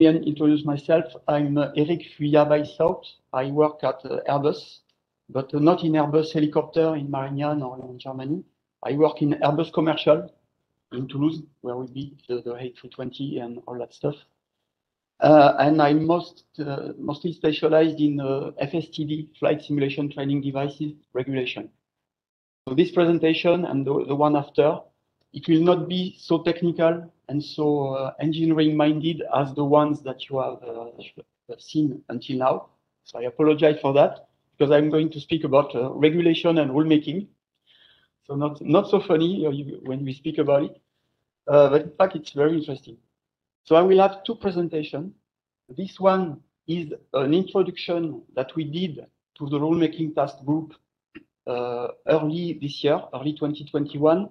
and introduce myself. I'm uh, Eric Fuilla-Weishaupt. I work at uh, Airbus, but uh, not in Airbus helicopter in Marignane or in Germany. I work in Airbus commercial in Toulouse, where we build the, the A320 and all that stuff. Uh, and I'm most, uh, mostly specialized in uh, FSTD, flight simulation training devices regulation. So this presentation and the, the one after, it will not be so technical and so uh, engineering minded as the ones that you have uh, seen until now. So I apologize for that because I'm going to speak about uh, regulation and rulemaking. So not, not so funny when we speak about it, but in fact, it's very interesting. So I will have two presentations. This one is an introduction that we did to the rulemaking task group uh, early this year, early 2021,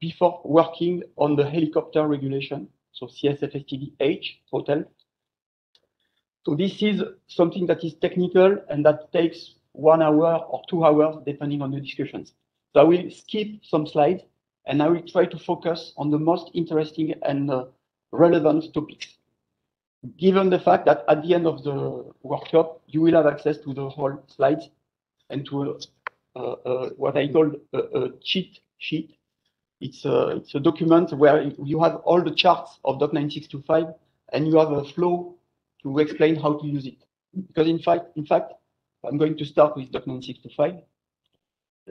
before working on the helicopter regulation, so CSFSTD-H hotel. So this is something that is technical and that takes one hour or two hours, depending on the discussions. So I will skip some slides and I will try to focus on the most interesting and uh, relevant topics. Given the fact that at the end of the workshop, you will have access to the whole slides and to uh, uh, what I call a, a cheat sheet it's a, it's a document where you have all the charts of Doc 9625 and you have a flow to explain how to use it. Because in fact, in fact, I'm going to start with Doc 9625.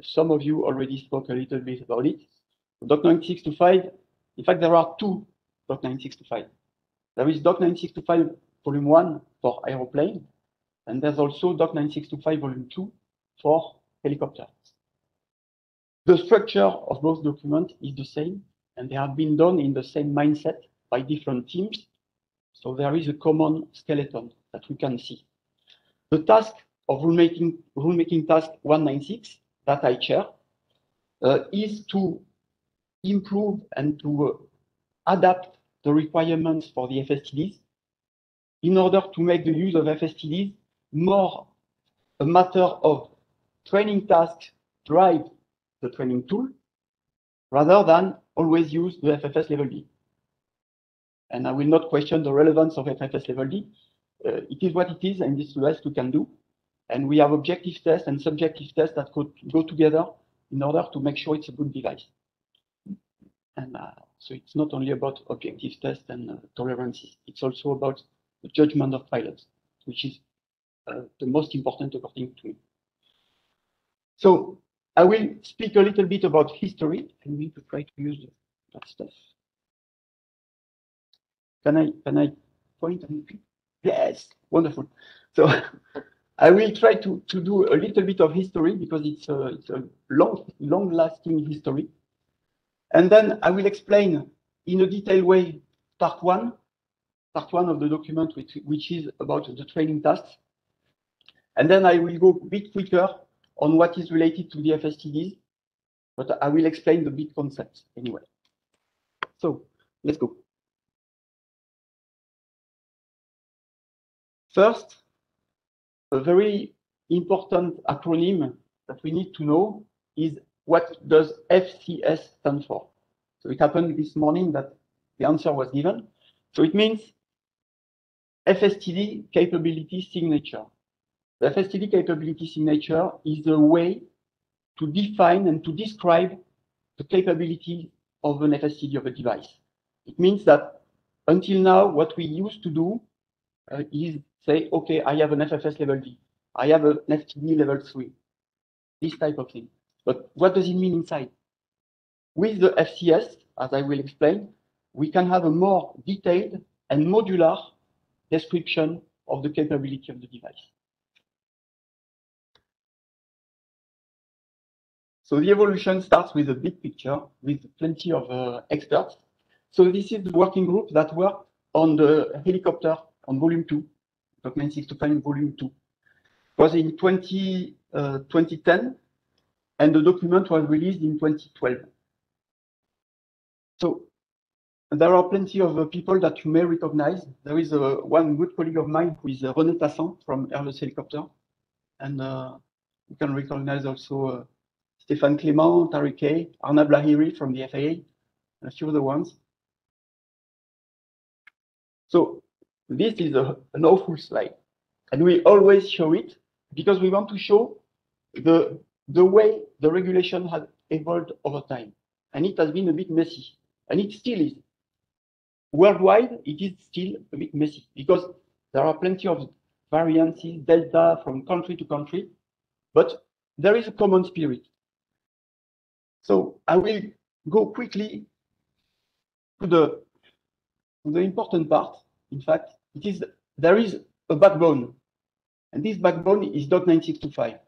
Some of you already spoke a little bit about it. Doc 9625, in fact, there are two Doc 9625. There is Doc 9625 volume 1 for aeroplane, and there's also Doc 9625 volume 2 for helicopter. The structure of both documents is the same, and they have been done in the same mindset by different teams. So there is a common skeleton that we can see. The task of rulemaking, rulemaking task 196 that I chair uh, is to improve and to uh, adapt the requirements for the FSTDs in order to make the use of FSTDs more a matter of training tasks drive the training tool rather than always use the FFS level D. And I will not question the relevance of FFS level D. Uh, it is what it is, and this is the best we can do. And we have objective tests and subjective tests that could go together in order to make sure it's a good device. And uh, so it's not only about objective tests and uh, tolerances, it's also about the judgment of pilots, which is uh, the most important according to me. So I will speak a little bit about history. I need to try to use that stuff. Can I can I point and Yes, wonderful. So I will try to, to do a little bit of history because it's a, it's a long, long lasting history. And then I will explain in a detailed way part one, part one of the document, which, which is about the training tasks. And then I will go a bit quicker on what is related to the FSTDs, but I will explain the big concepts anyway. So let's go. First, a very important acronym that we need to know is what does FCS stand for? So it happened this morning that the answer was given. So it means FSTD capability signature. The FSTD capability signature is a way to define and to describe the capability of an FSTD of a device. It means that until now, what we used to do uh, is say, okay, I have an FFS level D. I have an FTD level 3. This type of thing. But what does it mean inside? With the FCS, as I will explain, we can have a more detailed and modular description of the capability of the device. So the evolution starts with a big picture with plenty of uh, experts. So this is the working group that worked on the helicopter on volume two, document 6 to volume two. It was in 20, uh, 2010, and the document was released in 2012. So there are plenty of uh, people that you may recognize. There is uh, one good colleague of mine who is uh, René Tassin from Airbus Helicopter. And uh, you can recognize also uh, Stéphane Clément, Tariq Kay, Arnab Lahiri from the FAA, and a few other ones. So this is a, an awful slide. And we always show it because we want to show the, the way the regulation has evolved over time. And it has been a bit messy. And it still is. Worldwide, it is still a bit messy because there are plenty of variances, delta from country to country, but there is a common spirit. So I will go quickly to the, the important part. In fact, it is there is a backbone, and this backbone is DOC 9625.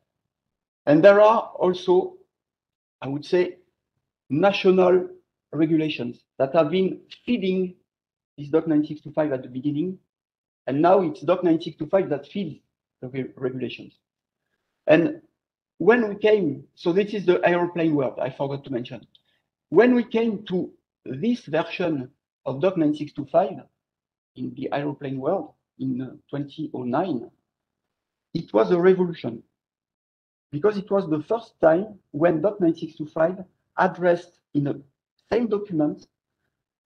And there are also, I would say, national regulations that have been feeding this DOC 9625 at the beginning, and now it's DOC 9625 that feeds the re regulations. And when we came, so this is the aeroplane world, I forgot to mention. When we came to this version of DOC 9625 in the aeroplane world in uh, 2009, it was a revolution because it was the first time when DOC 9625 addressed in the same document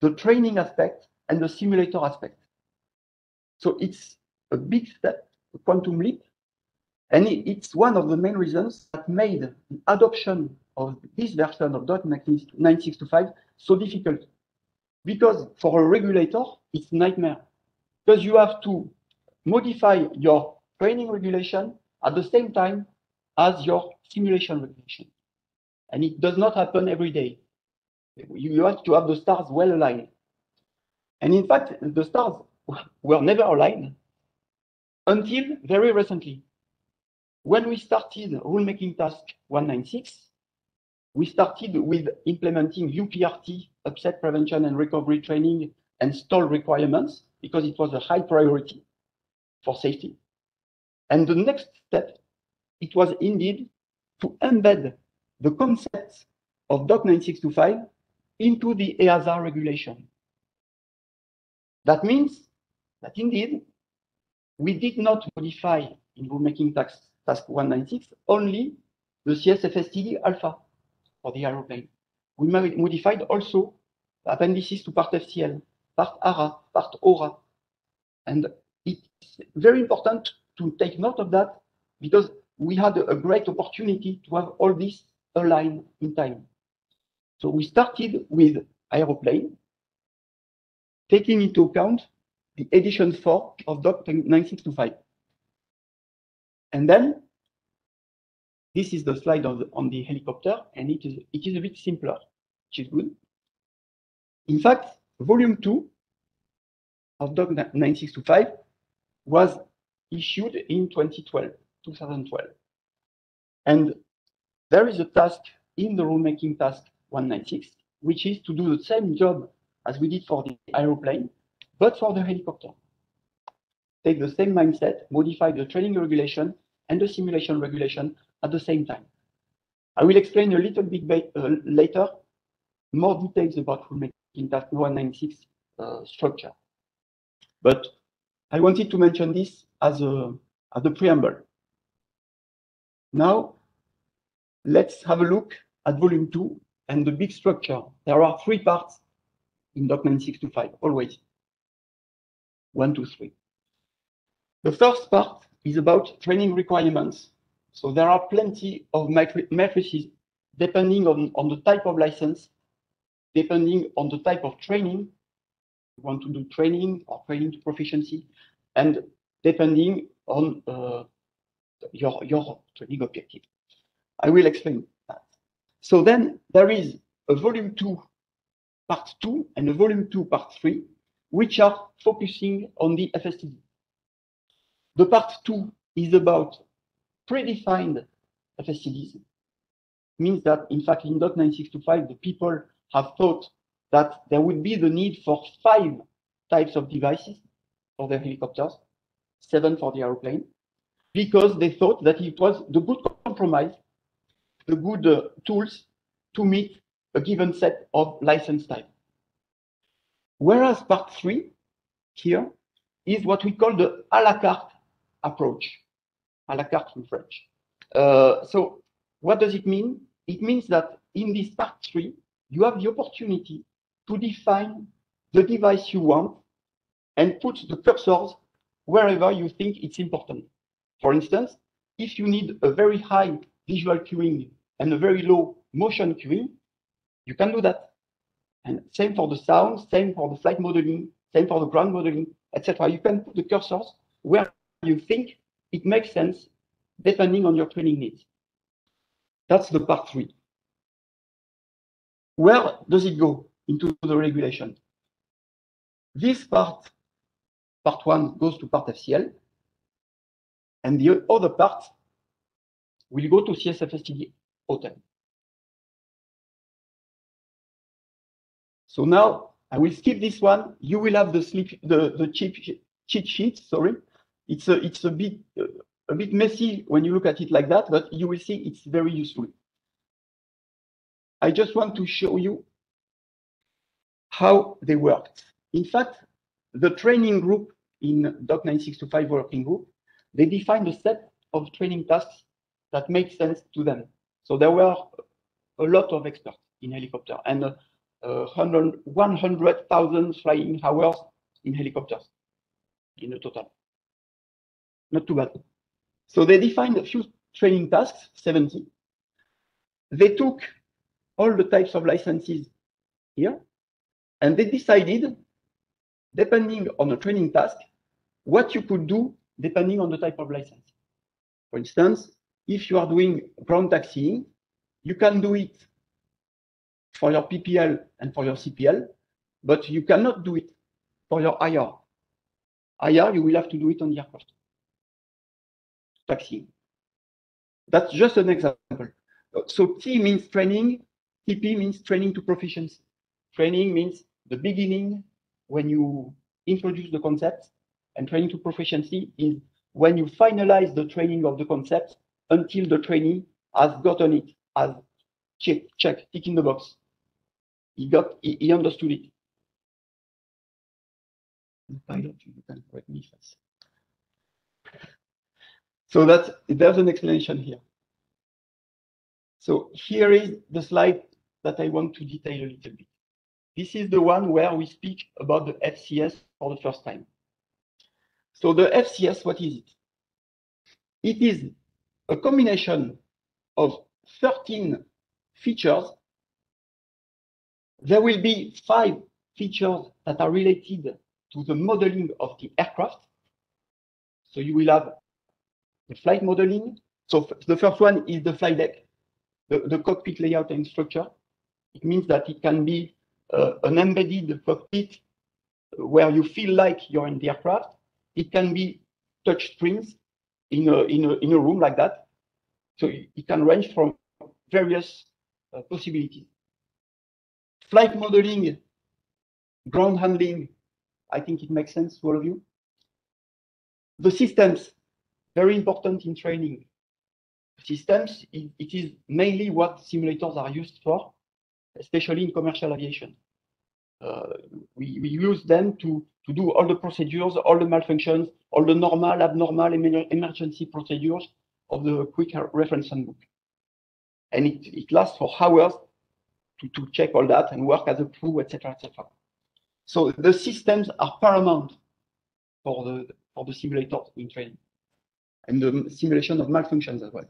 the training aspect and the simulator aspect. So it's a big step, a quantum leap, and it's one of the main reasons that made the adoption of this version of DOC 9625 so difficult. Because for a regulator, it's a nightmare. Because you have to modify your training regulation at the same time as your simulation regulation. And it does not happen every day. You have to have the stars well aligned. And in fact, the stars were never aligned until very recently. When we started rulemaking task 196, we started with implementing UPRT, upset prevention and recovery training and stall requirements because it was a high priority for safety. And the next step, it was indeed to embed the concepts of DOC 9625 into the EASA regulation. That means that indeed, we did not modify in rulemaking tasks task 196 only the CSFSTD alpha for the aeroplane. We modified also appendices to part FCL, part ARA, part ORA. And it's very important to take note of that because we had a great opportunity to have all this aligned in time. So we started with aeroplane, taking into account the edition 4 of DOC 9625. And then this is the slide on the, on the helicopter, and it is, it is a bit simpler, which is good. In fact, volume 2 of DOC 9625 was issued in 2012, 2012. And there is a task in the rulemaking task 196, which is to do the same job as we did for the aeroplane, but for the helicopter. Take the same mindset, modify the training regulation and the simulation regulation at the same time. I will explain a little bit uh, later more details about rulemaking task 196 uh, structure. But I wanted to mention this as a, as a preamble. Now, let's have a look at volume two and the big structure. There are three parts in DOC 9625, always. One, two, three. The first part is about training requirements. So there are plenty of matrices depending on, on the type of license, depending on the type of training, you want to do training or training to proficiency, and depending on uh, your, your training objective. I will explain that. So then there is a volume 2 part 2 and a volume 2 part 3, which are focusing on the FSTD. The part 2 is about predefined FSTDs. Means that, in fact, in DOC 9625, the people have thought that there would be the need for five types of devices for their helicopters, seven for the aeroplane, because they thought that it was the good compromise, the good uh, tools to meet a given set of license type. Whereas part three here is what we call the a la carte approach, a la carte in French. Uh, so what does it mean? It means that in this part three, you have the opportunity to define the device you want and put the cursors wherever you think it's important. For instance, if you need a very high visual cueing and a very low motion cueing, you can do that. And same for the sound, same for the flight modeling, same for the ground modeling, etc. You can put the cursors where you think it makes sense depending on your training needs. That's the part three. Where does it go into the regulation? This part, part one, goes to part FCL, and the other part will go to CSFSTD O10. So now I will skip this one. You will have the sleep, the, the cheat sheet, sorry. It's a, it's a bit, uh, a bit messy when you look at it like that, but you will see it's very useful. I just want to show you how they worked. In fact, the training group in DOC 9625 working group, they defined a set of training tasks that make sense to them. So there were a lot of experts in helicopter and uh, uh, 100,000 flying hours in helicopters in total. Not too bad. So they defined a few training tasks, 70. They took all the types of licenses here, and they decided, depending on the training task, what you could do depending on the type of license. For instance, if you are doing ground taxiing, you can do it for your PPL and for your CPL, but you cannot do it for your IR. IR, you will have to do it on the aircraft. Taxiing. That's just an example. So T means training, TP means training to proficiency. Training means the beginning when you introduce the concept, and training to proficiency is when you finalize the training of the concept until the trainee has gotten it, has check, check, tick in the box. He got, he, he understood it. Pilot, you can correct me first. So that's, there's an explanation here. So here is the slide that I want to detail a little bit. This is the one where we speak about the FCS for the first time. So the FCS, what is it? It is a combination of 13 features. There will be five features that are related to the modeling of the aircraft. So you will have flight modeling. So the first one is the flight deck, the, the cockpit layout and structure. It means that it can be uh, an embedded cockpit where you feel like you're in the aircraft. It can be touch screens in a, in a, in a room like that. So it can range from various uh, possibilities. Flight modeling, ground handling, I think it makes sense to all of you. The systems, very important in training. Systems, it, it is mainly what simulators are used for especially in commercial aviation. Uh, we, we use them to, to do all the procedures, all the malfunctions, all the normal, abnormal, emergency procedures of the quick reference handbook. And it, it lasts for hours to, to check all that and work as a crew, etc., etc. So the systems are paramount for the for the simulator in training and the simulation of malfunctions as well.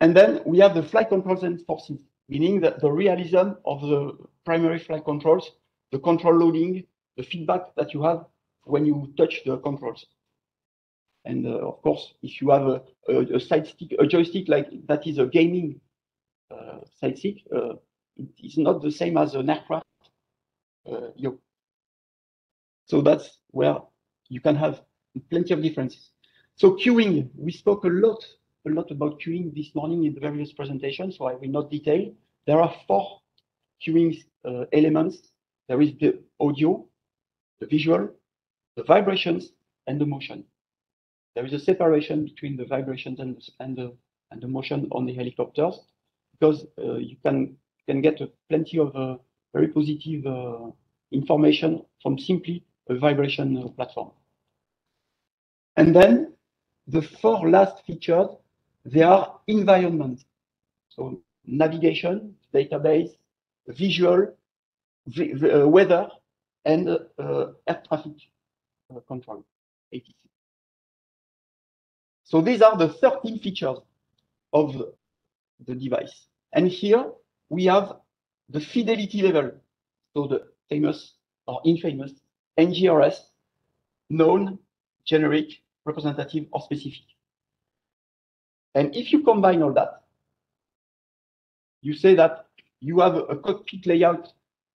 And then we have the flight controls and forces meaning that the realism of the primary flight controls, the control loading, the feedback that you have when you touch the controls. And uh, of course, if you have a, a, a, side stick, a joystick like that is a gaming uh, side stick, uh, it is not the same as an aircraft uh. So that's where you can have plenty of differences. So cueing, we spoke a lot a lot about cueing this morning in the various presentations, so I will not detail. There are four cueing uh, elements. There is the audio, the visual, the vibrations, and the motion. There is a separation between the vibrations and, and, the, and the motion on the helicopters because uh, you can, can get plenty of uh, very positive uh, information from simply a vibration uh, platform. And then the four last features they are environment. So navigation, database, visual, uh, weather, and uh, air traffic uh, control, ATC. So these are the 13 features of the device. And here we have the fidelity level, so the famous or infamous NGRS, known, generic, representative, or specific. And if you combine all that, you say that you have a cockpit layout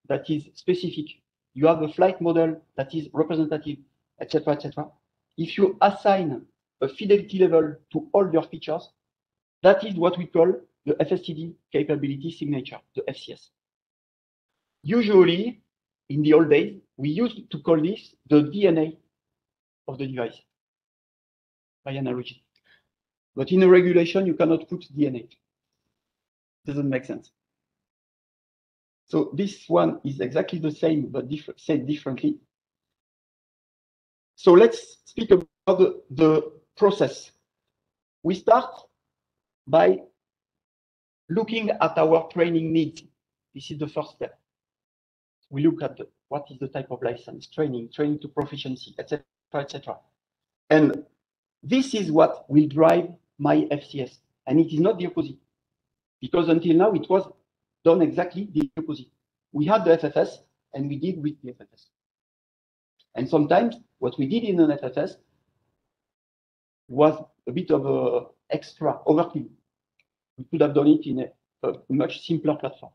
that is specific. You have a flight model that is representative, etc., etc. If you assign a fidelity level to all your features, that is what we call the FSTD capability signature, the FCS. Usually, in the old days, we used to call this the DNA of the device by analogy. But in a regulation, you cannot put DNA. Doesn't make sense. So this one is exactly the same, but diff said differently. So let's speak about the, the process. We start by looking at our training needs. This is the first step. We look at the, what is the type of license, training, training to proficiency, etc., etc. And this is what will drive my FCS, and it is not the opposite, because until now it was done exactly the opposite. We had the FFS, and we did with the FFS. And sometimes what we did in an FFS was a bit of a extra overkill. We could have done it in a, a much simpler platform.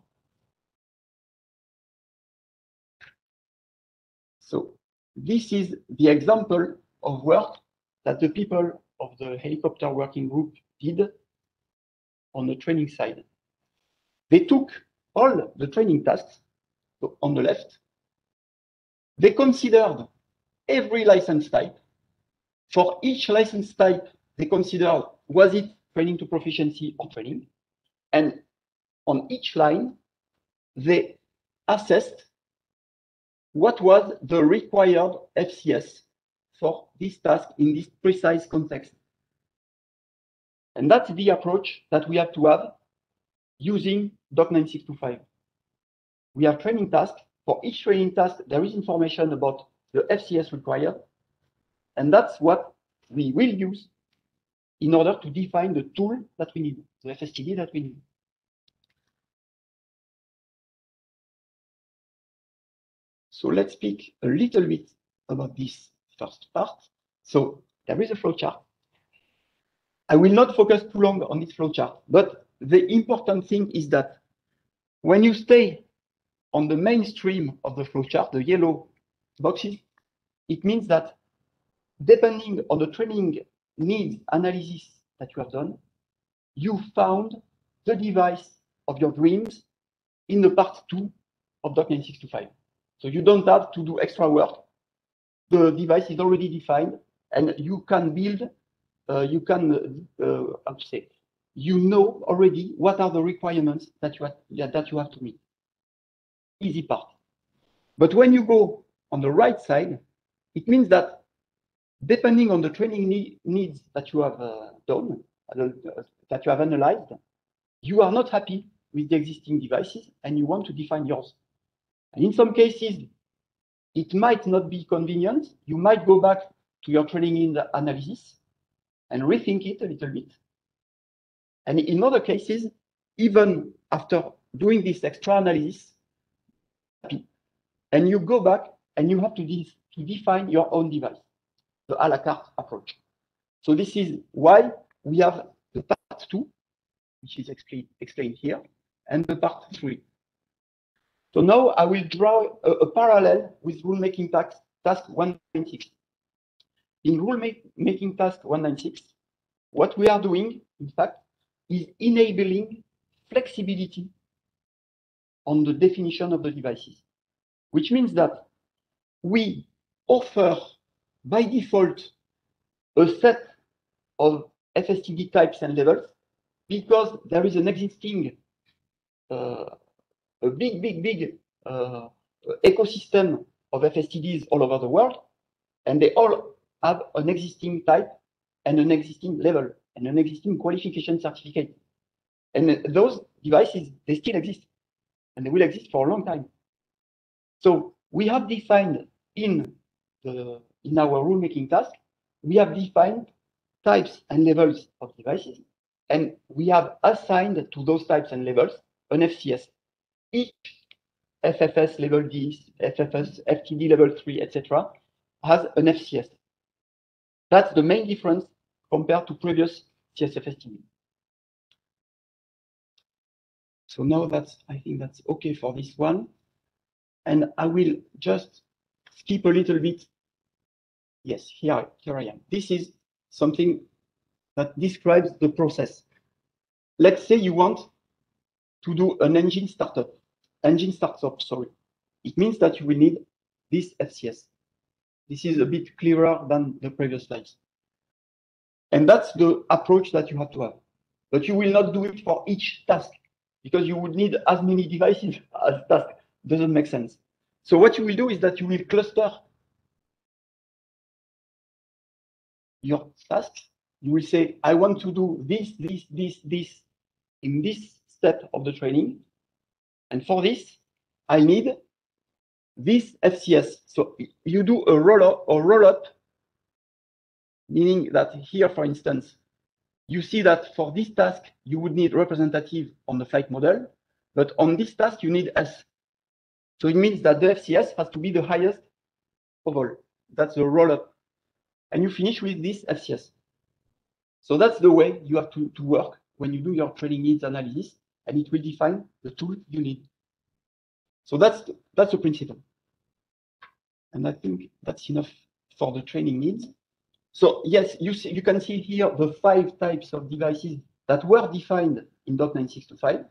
So this is the example of work that the people of the helicopter working group did on the training side. They took all the training tasks on the left. They considered every license type. For each license type, they considered was it training to proficiency or training. And on each line, they assessed what was the required FCS for this task in this precise context. And that's the approach that we have to have using DOC 9625. We have training tasks. For each training task, there is information about the FCS required. And that's what we will use in order to define the tool that we need, the FSTD that we need. So let's speak a little bit about this first part. So there is a flowchart. I will not focus too long on this flowchart, but the important thing is that when you stay on the mainstream of the flowchart, the yellow boxes, it means that depending on the training needs analysis that you have done, you found the device of your dreams in the part two of DOC 9625. So you don't have to do extra work. The device is already defined and you can build, uh, you can, uh, how say, you know already what are the requirements that you, have, that you have to meet. Easy part. But when you go on the right side, it means that depending on the training need, needs that you have uh, done, uh, that you have analyzed, you are not happy with the existing devices and you want to define yours. And in some cases, it might not be convenient. You might go back to your training in the analysis and rethink it a little bit. And in other cases, even after doing this extra analysis, and you go back and you have to, de to define your own device, the a la carte approach. So this is why we have the part two, which is explained, explained here, and the part three. So now I will draw a, a parallel with rulemaking task, task 196. In rulemaking task 196, what we are doing, in fact, is enabling flexibility on the definition of the devices, which means that we offer by default a set of FSTD types and levels because there is an existing uh, a big, big, big uh, ecosystem of FSTDs all over the world, and they all have an existing type and an existing level and an existing qualification certificate. And those devices, they still exist, and they will exist for a long time. So we have defined in the in our rule-making task, we have defined types and levels of devices, and we have assigned to those types and levels an FCS. Each FFS level D, FFS, FTD level 3, etc., has an FCS. That's the main difference compared to previous CSFSTD. So now that's, I think that's okay for this one. And I will just skip a little bit. Yes, here, here I am. This is something that describes the process. Let's say you want to do an engine startup. Engine startup, sorry. It means that you will need this FCS. This is a bit clearer than the previous slides. And that's the approach that you have to have. But you will not do it for each task because you would need as many devices as task. Doesn't make sense. So what you will do is that you will cluster your tasks. You will say, I want to do this, this, this, this in this step of the training. And for this, I need this FCS. So you do a roll up or roll up, meaning that here, for instance, you see that for this task, you would need representative on the flight model, but on this task, you need S. So it means that the FCS has to be the highest of all. That's the roll up. And you finish with this FCS. So that's the way you have to, to work when you do your training needs analysis, and it will define the tool you need. So that's the, that's the principle. And I think that's enough for the training needs. So yes, you see, you can see here the five types of devices that were defined in DOC 9625.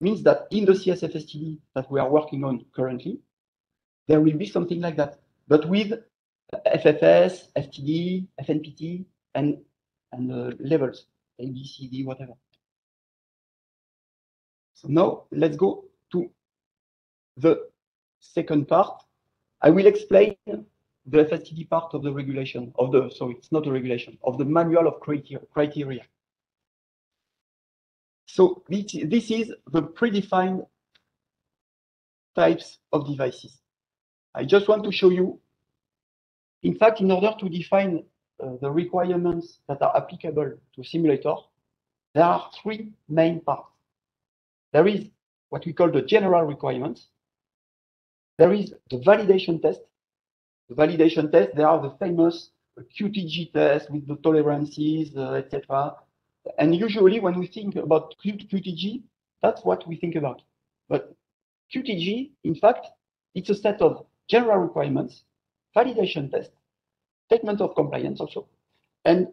Means that in the CSFSTD that we are working on currently, there will be something like that, but with FFS, FTD, FNPT, and and uh, levels, A, B, C, D, whatever. So now let's go to the second part. I will explain the FSTD part of the regulation of the, so it's not a regulation, of the manual of criteria. So this is the predefined types of devices. I just want to show you, in fact, in order to define uh, the requirements that are applicable to simulator, there are three main parts. There is what we call the general requirements. There is the validation test. The validation test, there are the famous QTG test with the tolerances, uh, etc. And usually when we think about QTG, that's what we think about. But QTG, in fact, it's a set of general requirements, validation test, statement of compliance also, and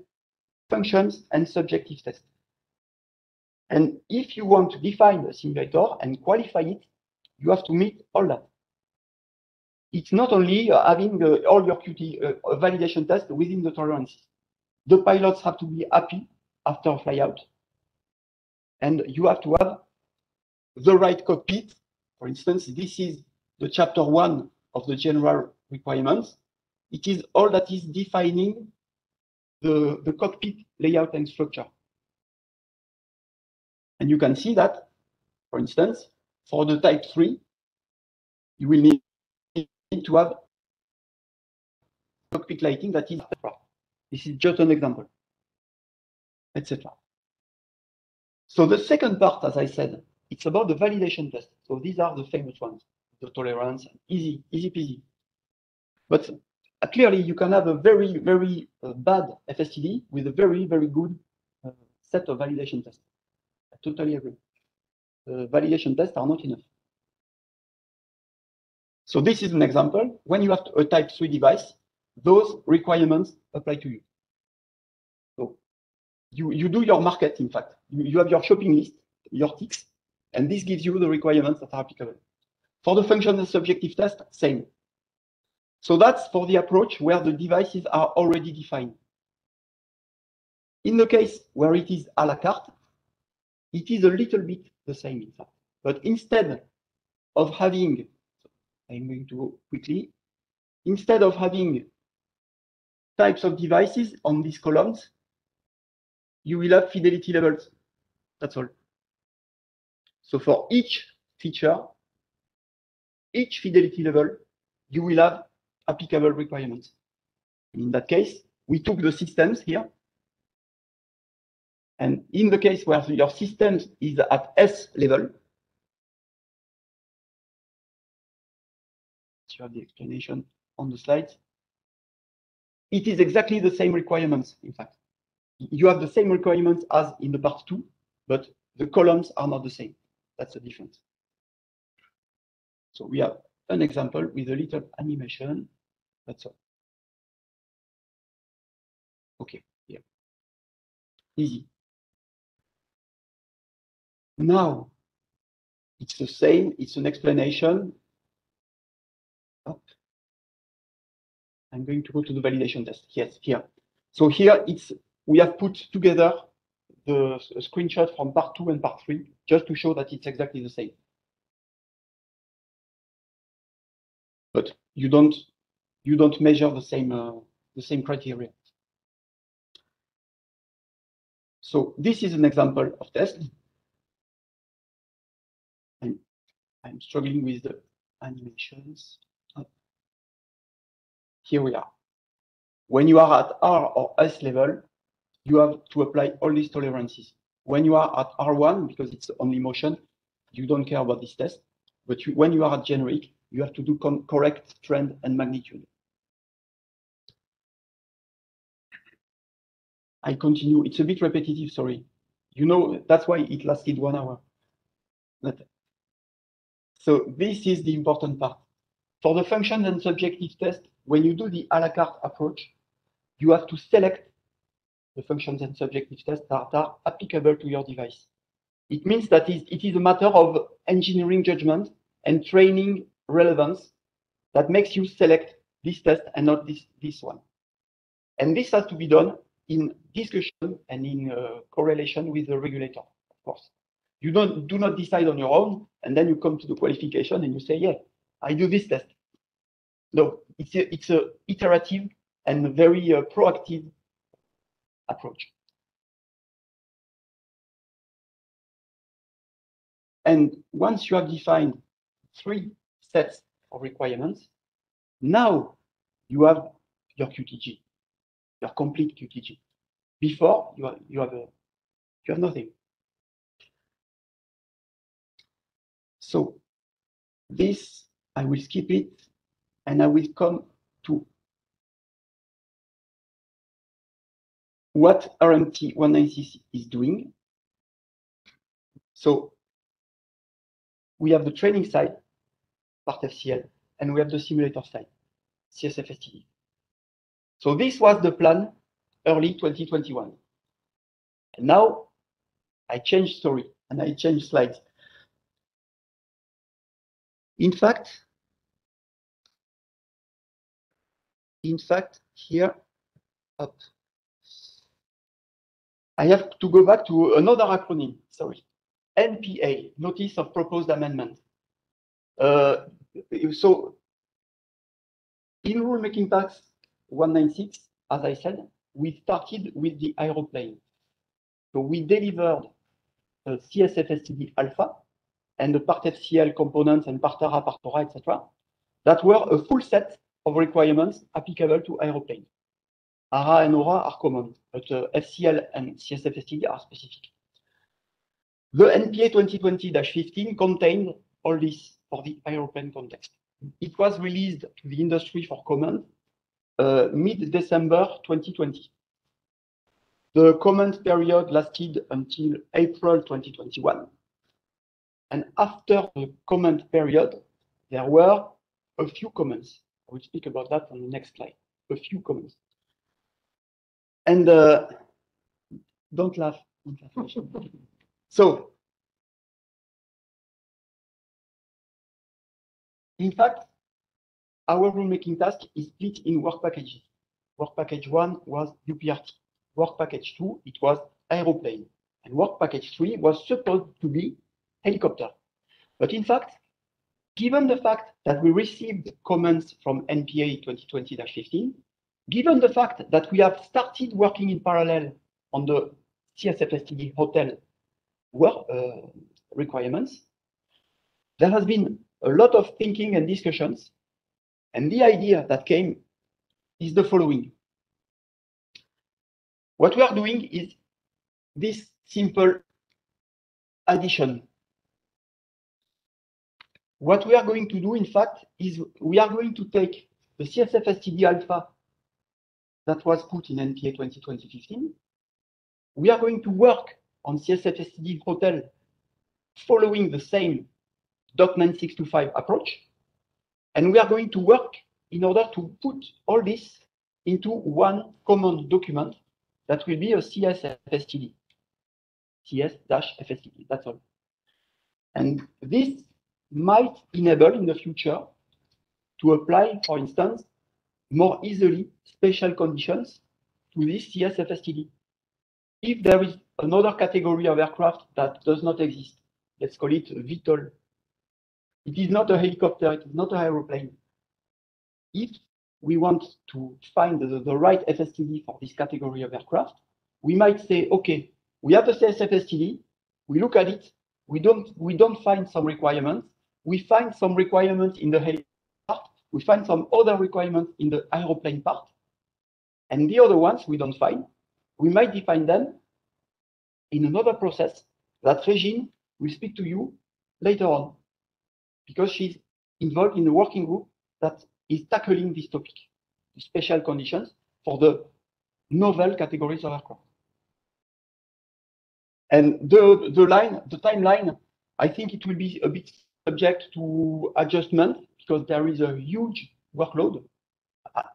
functions and subjective tests. And if you want to define a simulator and qualify it, you have to meet all that. It's not only uh, having uh, all your QT uh, validation tests within the tolerances. The pilots have to be happy after flyout. And you have to have the right cockpit. For instance, this is the chapter one of the general requirements. It is all that is defining the, the cockpit layout and structure. And you can see that, for instance, for the type 3, you will need to have cockpit lighting that is this is just an example etc. So the second part, as I said, it's about the validation test. So these are the famous ones, the tolerance, easy, easy peasy. But clearly you can have a very, very uh, bad FSTD with a very, very good uh, set of validation tests. Totally agree. The validation tests are not enough. So this is an example. When you have a type 3 device, those requirements apply to you So you, you do your market, in fact. You, you have your shopping list, your ticks, and this gives you the requirements that are applicable. For the functional subjective test, same. So that's for the approach where the devices are already defined. In the case where it is a la carte, it is a little bit the same, in fact. But instead of having, I'm going to go quickly, instead of having types of devices on these columns, you will have fidelity levels. That's all. So for each feature, each fidelity level, you will have applicable requirements. In that case, we took the systems here. And in the case where your system is at S level, you have the explanation on the slides. It is exactly the same requirements, in fact. You have the same requirements as in the part two, but the columns are not the same. That's the difference. So we have an example with a little animation. That's all. Okay, yeah. Easy. Now, it's the same, it's an explanation. Up. I'm going to go to the validation test. Yes, here. So here it's we have put together the screenshot from part two and part three, just to show that it's exactly the same. But you don't you don't measure the same uh, the same criteria. So this is an example of test. I'm struggling with the animations. Here we are. When you are at R or S level, you have to apply all these tolerances. When you are at R1, because it's only motion, you don't care about this test. But you, when you are at generic, you have to do correct trend and magnitude. I continue. It's a bit repetitive, sorry. You know, that's why it lasted one hour. But, so this is the important part. For the function and subjective test, when you do the a la carte approach, you have to select the functions and subjective tests that are applicable to your device. It means that it is a matter of engineering judgment and training relevance that makes you select this test and not this, this one. And this has to be done in discussion and in uh, correlation with the regulator, of course. You don't do not decide on your own, and then you come to the qualification and you say, yeah, I do this test. No, it's a, it's a iterative and very uh, proactive approach. And once you have defined three sets of requirements, now you have your QTG your complete QTG. Before you have, you have a, you have nothing. So this I will skip it and I will come to what RMT 196 is doing. So we have the training side, part FCL, and we have the simulator side, CSFSTD. So this was the plan early 2021. And now I change story and I change slides. In fact, in fact, here, up. I have to go back to another acronym, sorry. NPA, Notice of Proposed Amendment. Uh, so in rulemaking tax 196, as I said, we started with the aeroplane. So we delivered the CSFSTD alpha and the part FCL components and part ARA, part ORA, etc. That were a full set of requirements applicable to aeroplane. ARA and ORA are common, but uh, FCL and CSFSTD are specific. The NPA 2020-15 contained all this for the aeroplane context. It was released to the industry for comment uh, mid-December 2020. The comment period lasted until April 2021. And after the comment period, there were a few comments. I will speak about that on the next slide. A few comments. And uh, don't laugh. so, in fact, our rulemaking task is split in work packages. Work package one was UPRT. Work package two, it was aeroplane. And work package three was supposed to be helicopter. But in fact, given the fact that we received comments from NPA 2020-15, given the fact that we have started working in parallel on the CSFSTD hotel work, uh, requirements, there has been a lot of thinking and discussions. And the idea that came is the following. What we are doing is this simple addition. What we are going to do, in fact, is we are going to take the CS-FSTD alpha that was put in NPA 2015. We are going to work on CS-FSTD hotel following the same DOC 9625 approach. And we are going to work in order to put all this into one common document that will be a CS-FSTD. CS-FSTD, that's all. And this might enable in the future to apply, for instance, more easily special conditions to this CS-FSTD. If there is another category of aircraft that does not exist, let's call it VTOL. It is not a helicopter, it is not an aeroplane. If we want to find the, the right FSTD for this category of aircraft, we might say, okay, we have the CS-FSTD, we look at it, we don't, we don't find some requirements, we find some requirements in the helicopter part, we find some other requirements in the aeroplane part, and the other ones we don't find, we might define them in another process that Regine will speak to you later on, because she's involved in a working group that is tackling this topic, the special conditions for the novel categories of aircraft. And the, the line, the timeline, I think it will be a bit subject to adjustment because there is a huge workload.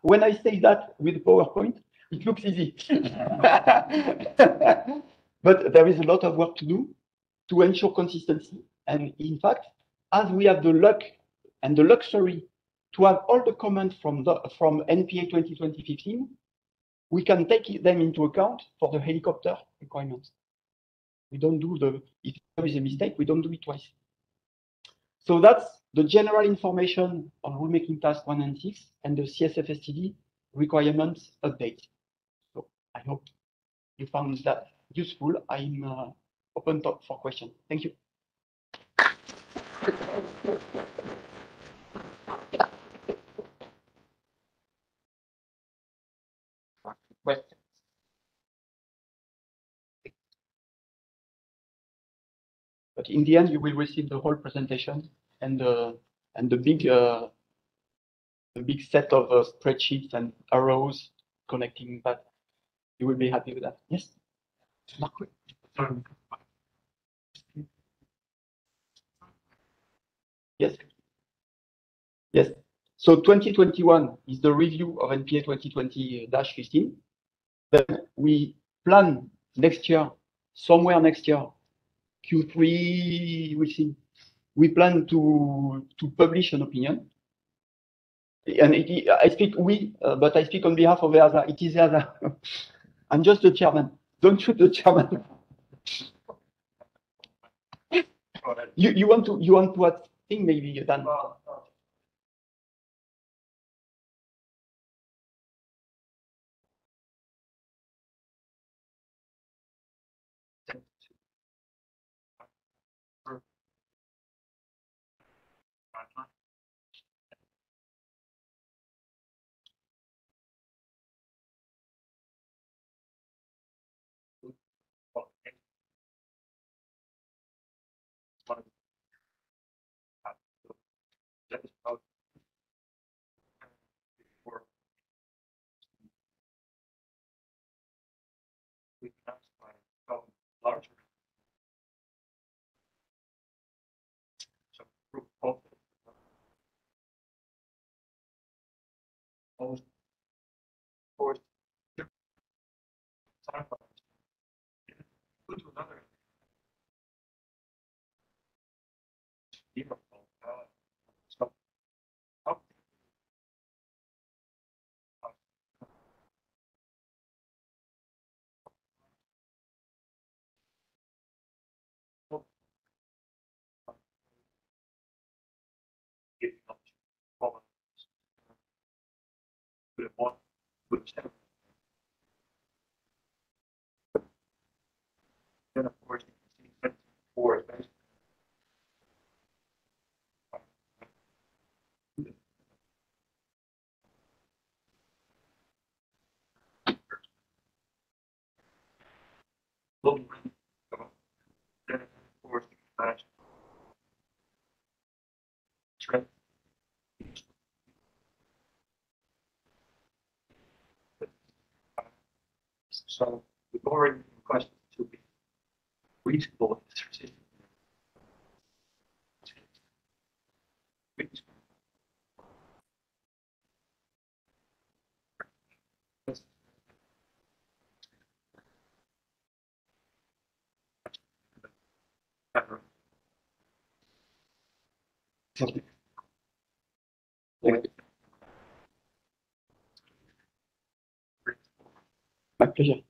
When I say that with PowerPoint, it looks easy. But there is a lot of work to do to ensure consistency. And in fact, as we have the luck and the luxury to have all the comments from the from NPA 2020-2015, we can take them into account for the helicopter requirements. We don't do the if there is a mistake, we don't do it twice. So that's the general information on rulemaking task one and six and the CS-FSTD requirements update. So I hope you found that useful. I'm uh, open to, for questions. Thank you. Questions? But in the end, you will receive the whole presentation and the and the big uh, the big set of uh, spreadsheets and arrows connecting. But you will be happy with that. Yes. Marco? Yes. Yes. So 2021 is the review of NPA 2020-15. Then we plan next year, somewhere next year, Q3, we see. We plan to to publish an opinion. And it, I speak we, uh, but I speak on behalf of EASA. It is EASA. I'm just the chairman. Don't shoot the chairman. you you want to you want to add thing maybe Dan? larger. Then, of course, you can see is then, of course, So we've already requested to be reasonable in this decision. My pleasure.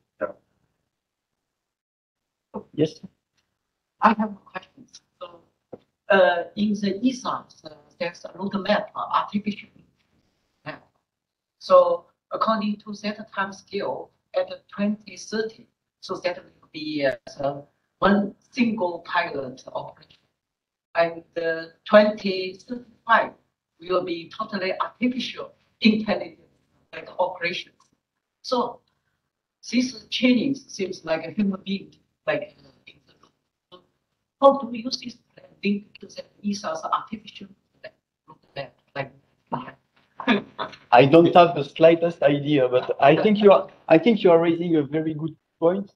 Yes, I have a question. So, uh, in the EASA, uh, there's a roadmap, uh, artificial. So according to that time scale at twenty thirty, so that will be uh, one single pilot operation. And uh, twenty thirty-five will be totally artificial intelligence like operations. So this training seems like a human being, like uh, in the loop. How do we use this link to the EASA's artificial roadmap, like? I don't have the slightest idea, but I think you are, I think you are raising a very good point.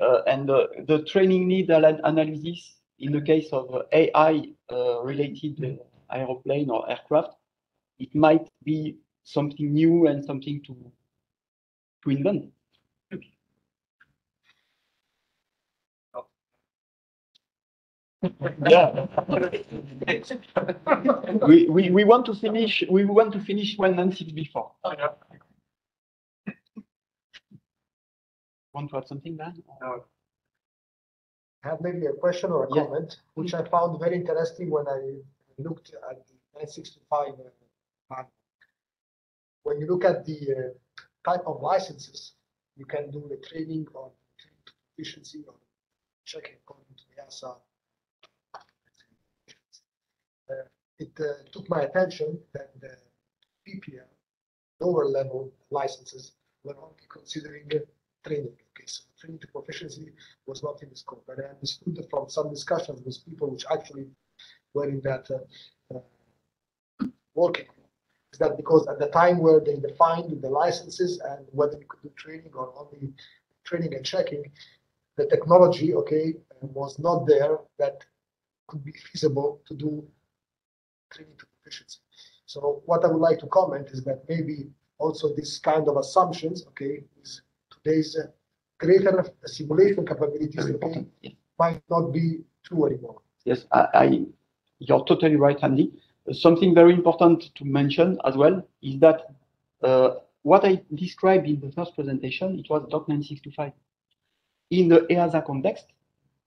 Uh, and uh, the training need ana- analysis in the case of uh, AI uh, related uh, aeroplane or aircraft, it might be something new and something to to invent. Yeah. We, we, we want to finish, we want to finish one and six before. Want to add something, Dan? No, I have maybe a question or a Yeah. comment, which I found very interesting when I looked at the nine sixty-five. uh, When you look at the uh, type of licenses, you can do the training on efficiency or checking according to the EASA. Uh, It uh, took my attention that the PPL, lower level licenses were only considering training. Okay, so training proficiency was not in the scope. And I understood from some discussions with people which actually were in that uh, uh, working. Is that because at the time where they defined the licenses and whether you could do training or only training and checking, the technology, okay, was not there that could be feasible to do training to proficiency. So what I would like to comment is that maybe also this kind of assumptions, okay, is today's uh, greater simulation capabilities okay. Yeah. might not be true anymore. Yes, I, I, you're totally right, Andy. Something very important to mention as well is that uh, what I described in the first presentation, it was Doc 9625. In the EASA context,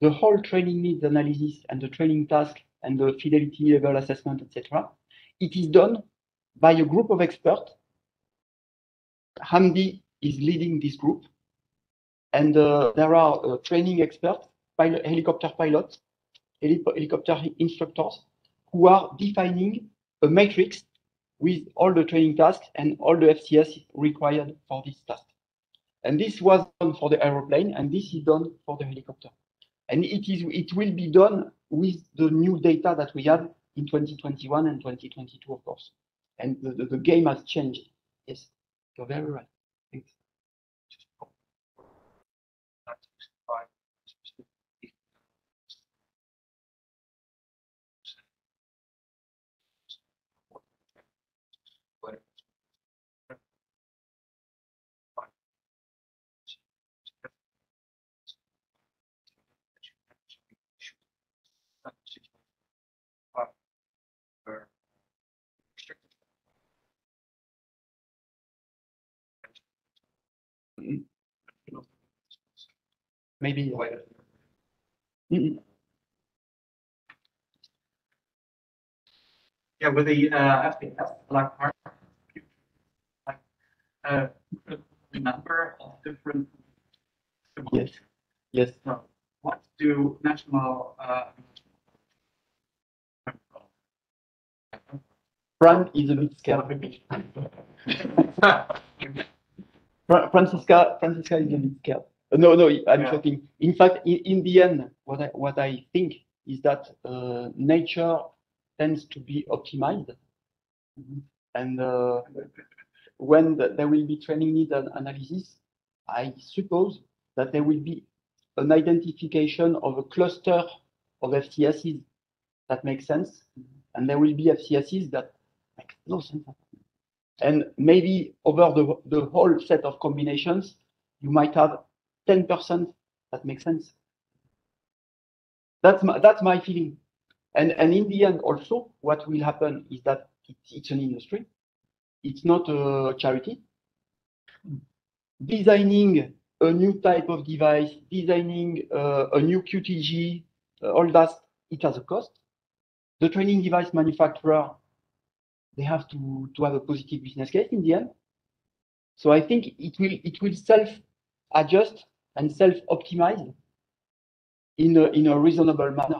the whole training needs analysis and the training task and the fidelity level assessment, etc., it is done by a group of experts. Hamdi is leading this group, and uh, there are uh, training experts, pilot, helicopter pilots, heli- helicopter instructors who are defining a matrix with all the training tasks and all the FCS required for this task. And this was done for the aeroplane, and this is done for the helicopter. And it is it will be done with the new data that we have in 2021 and 2022, of course. And the, the, the game has changed. Yes, you're very right. Thanks. Maybe. Mm, Yeah, with the uh, FPS, like, part- like, uh, number of different. Yes, yes. So what do national, uh, is a bit scared. Fra- Francisca, Francisca is a bit scared. Uh, No, no, I'm Yeah. joking. In fact, in, in the end, what I, what I think is that uh, nature tends to be optimized. And uh, when the- there will be training need and analysis, I suppose that there will be an identification of a cluster of FCSs that makes sense, and there will be FCSs that make no sense. And maybe over the, the whole set of combinations, you might have 10% that makes sense. That's my, that's my feeling. And, and in the end, also, what will happen is that it's, it's an industry. It's not a charity. Designing a new type of device, designing uh, a new QTG, uh, all that, it has a cost. The training device manufacturer, they have to, to have a positive business case in the end. So I think it will, it will self-adjust and self-optimize in a, in a reasonable manner.